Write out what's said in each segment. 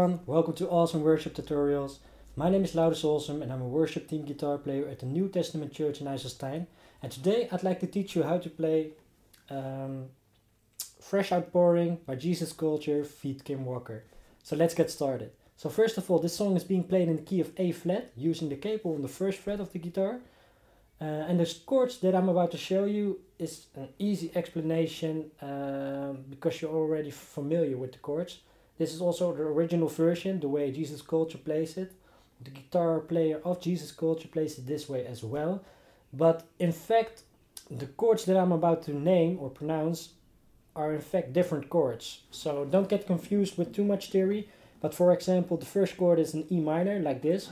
everyone, welcome to Awesome Worship Tutorials. My name is Laurens Olsem and I'm a worship team guitar player at the New Testament Church in IJsselstein. And today I'd like to teach you how to play um, Fresh Outpouring by Jesus Culture feat. Kim Walker. So let's get started. So first of all, this song is being played in the key of A flat using the capo on the first fret of the guitar. Uh, and the chords that I'm about to show you is an easy explanation um, because you're already familiar with the chords. This is also the original version, the way Jesus Culture plays it. The guitar player of Jesus Culture plays it this way as well. But in fact, the chords that I'm about to name or pronounce are in fact different chords. So don't get confused with too much theory. But for example, the first chord is an E minor, like this.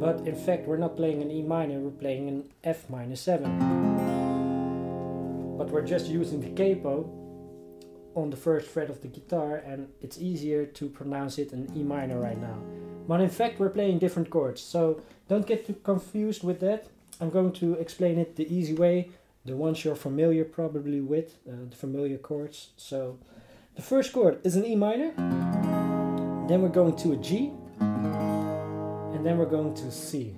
But in fact, we're not playing an E minor, we're playing an F minor 7. But we're just using the capo on the first fret of the guitar and it's easier to pronounce it in E minor right now. But in fact, we're playing different chords, so don't get too confused with that. I'm going to explain it the easy way, the ones you're familiar probably with, uh, the familiar chords. So the first chord is an E minor, then we're going to a G, and then we're going to C.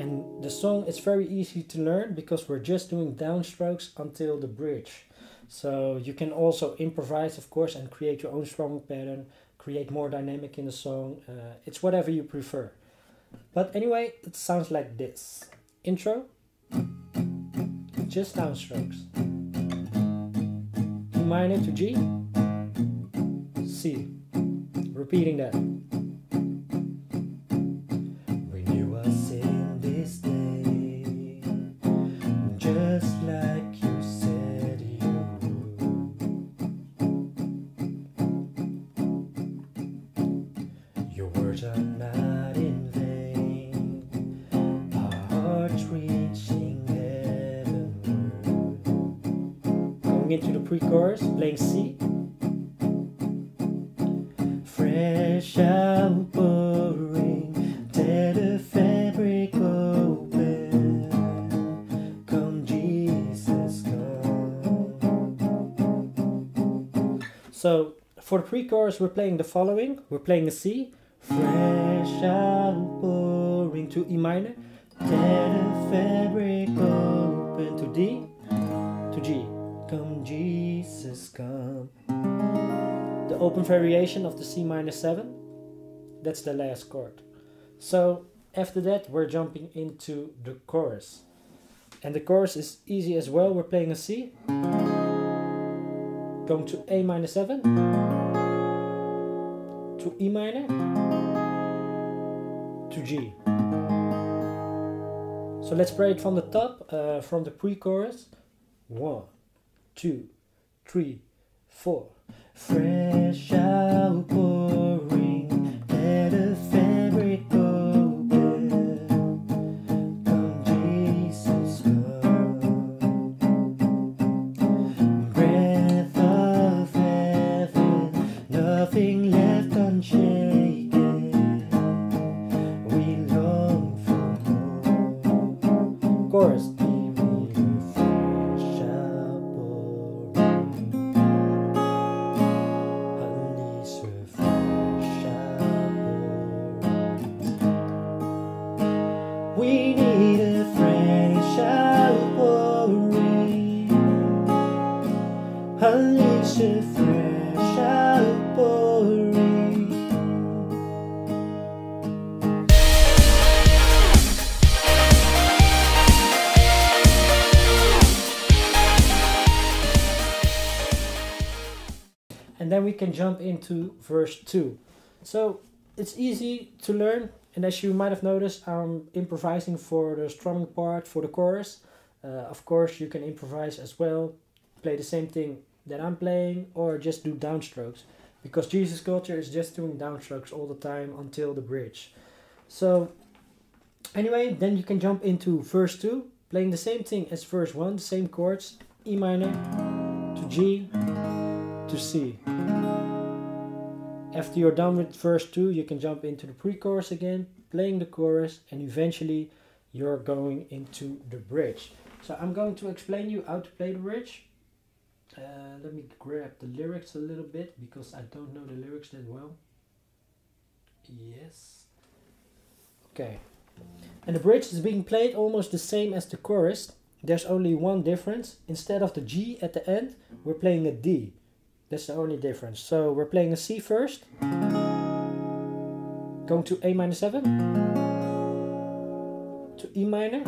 And the song is very easy to learn because we're just doing downstrokes until the bridge. So you can also improvise, of course, and create your own strumming pattern, create more dynamic in the song. Uh, it's whatever you prefer. But anyway, it sounds like this. Intro, just downstrokes. Minor to G, C. Repeating that. Pre-chorus, playing C. Fresh outpouring, tear the fabric open. Come, Jesus, come. So, for the pre chorus, we're playing the following we're playing a C, fresh outpouring to E minor, tear the fabric open to D, to G. Come, Jesus, come the open variation of the C minor 7. That's the last chord. So after that we're jumping into the chorus. And the chorus is easy as well. We're playing a C. Going to A minor 7. To E minor. To G. So let's play it from the top, uh, from the pre-chorus. One, two, three, four. Fresh outpouring, and then we can jump into verse 2. So it's easy to learn, and as you might have noticed, I'm improvising for the strumming part for the chorus. Uh, of course, you can improvise as well, play the same thing that I'm playing, or just do downstrokes, because Jesus Culture is just doing downstrokes all the time until the bridge. So, anyway, then you can jump into verse 2, playing the same thing as verse 1, the same chords E minor to G to C. After you're done with verse 2, you can jump into the pre chorus again, playing the chorus, and eventually you're going into the bridge. So I'm going to explain you how to play the bridge. Uh, let me grab the lyrics a little bit because I don't know the lyrics that well. Yes. Okay. And the bridge is being played almost the same as the chorus. There's only one difference. Instead of the G at the end, we're playing a D. That's the only difference. So we're playing a C first. Going to A minor 7. To E minor.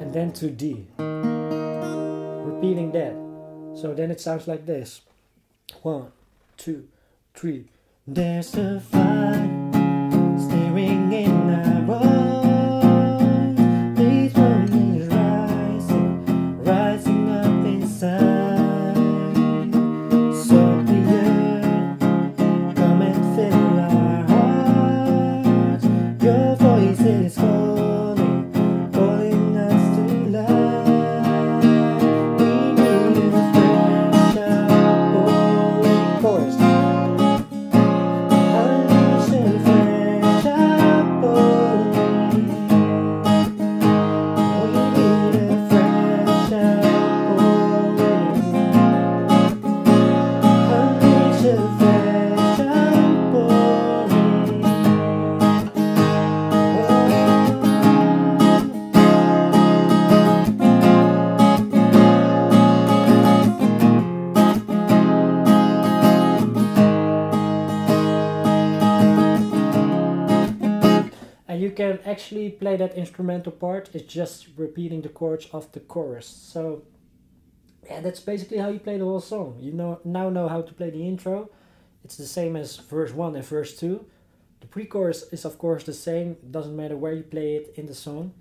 And then to D. Repeating that. So then it sounds like this. One, two, three. There's a fire you can actually play that instrumental part. It's just repeating the chords of the chorus. So yeah that's basically how you play the whole song. You know now know how to play the intro. It's the same as verse 1 and verse 2 the pre-chorus is of course the same. Doesn't matter where you play it in the song.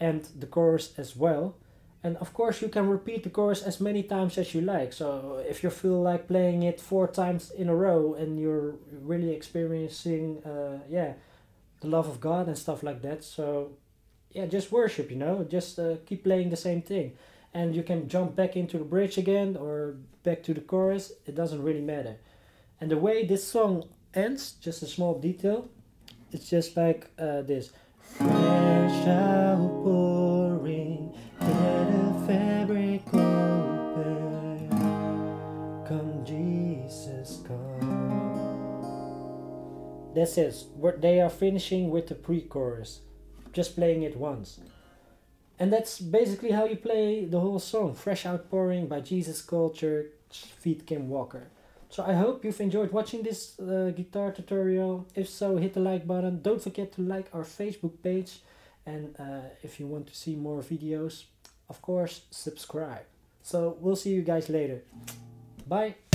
And the chorus as well. And of course you can repeat the chorus as many times as you like. So if you feel like playing it four times in a row and you're really experiencing uh, yeah the love of God and stuff like that. So, yeah, just worship, you know, just uh, keep playing the same thing. And you can jump back into the bridge again or back to the chorus, it doesn't really matter. And the way this song ends, just a small detail, it's just like uh, this That's is We're- They are finishing with the pre-chorus, just playing it once, and that's basically how you play the whole song. Fresh outpouring by Jesus Culture, feat Kim Walker. So I hope you've enjoyed watching this uh, guitar tutorial. If so, hit the like button. Don't forget to like our Facebook page, and uh, if you want to see more videos, of course, subscribe. So we'll see you guys later. Bye.